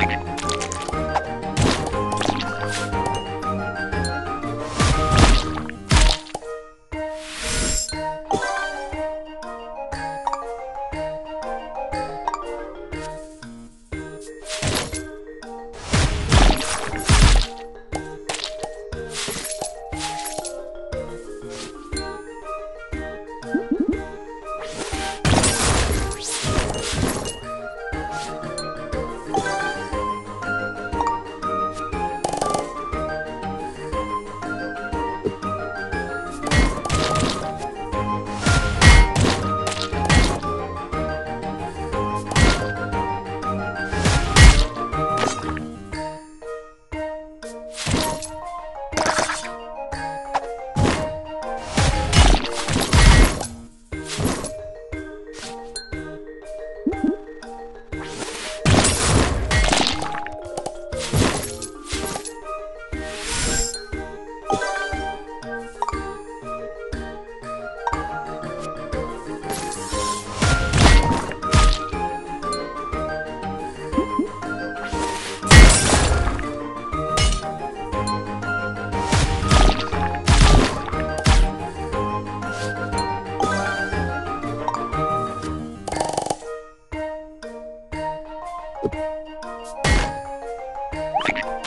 conflict. Fiction.